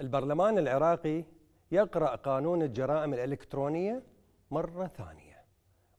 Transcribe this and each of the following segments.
البرلمان العراقي يقرأ قانون الجرائم الإلكترونية مرة ثانية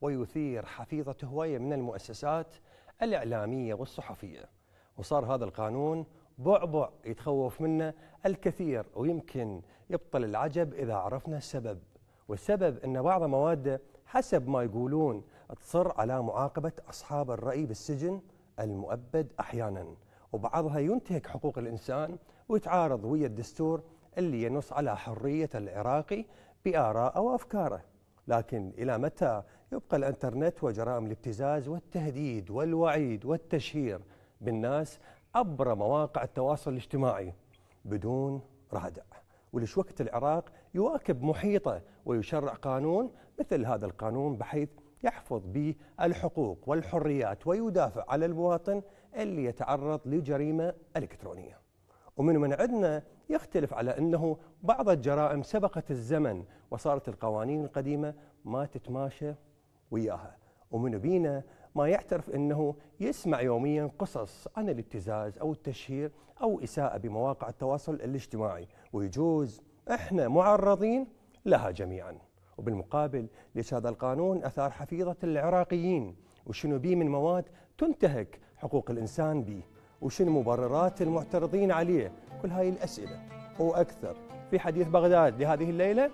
ويثير حفيظة هواية من المؤسسات الإعلامية والصحفية. وصار هذا القانون بعبع يتخوف منه الكثير ويمكن يبطل العجب إذا عرفنا السبب. والسبب أن بعض مواده حسب ما يقولون تصر على معاقبة أصحاب الرأي بالسجن المؤبد أحيانا. وبعضها ينتهك حقوق الإنسان ويتعارض ويا الدستور اللي ينص على حرية العراقي بآراءه وأفكاره لكن إلى متى يبقى الإنترنت وجرائم الابتزاز والتهديد والوعيد والتشهير بالناس عبر مواقع التواصل الاجتماعي بدون رادع؟ ولش وقت العراق يواكب محيطه ويشرع قانون مثل هذا القانون بحيث يحفظ به الحقوق والحريات ويدافع على المواطن اللي يتعرض لجريمة إلكترونية. ومن من عندنا يختلف على أنه بعض الجرائم سبقت الزمن وصارت القوانين القديمة ما تتماشى وياها. ومن بينا ما يعترف أنه يسمع يوميا قصص عن الابتزاز أو التشهير أو إساءة بمواقع التواصل الاجتماعي. ويجوز إحنا معرضين لها جميعاً. وبالمقابل ليش هذا القانون أثار حفيظة العراقيين وشنو بيه من مواد تنتهك حقوق الإنسان به وشنو مبررات المعترضين عليه. كل هاي الأسئلة وأكثر في حديث بغداد لهذه الليلة.